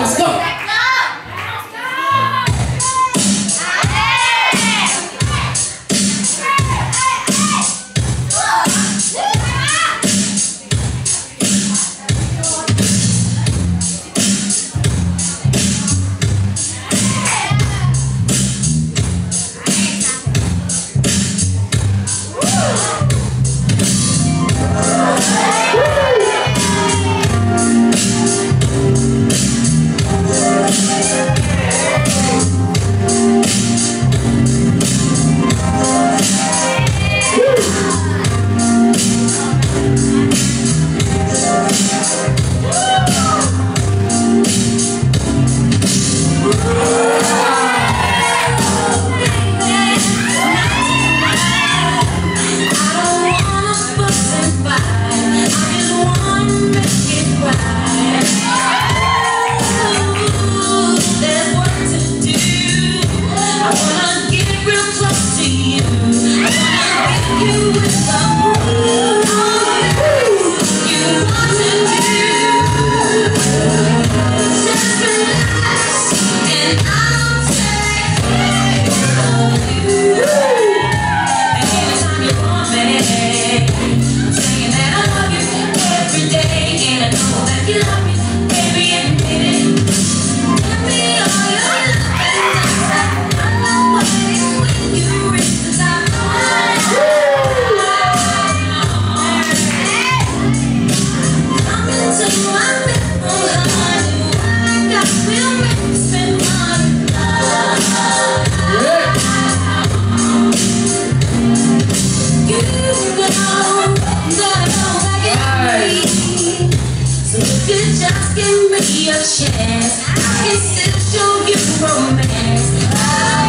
Let's go. could just give me a chance, I can still show you romance.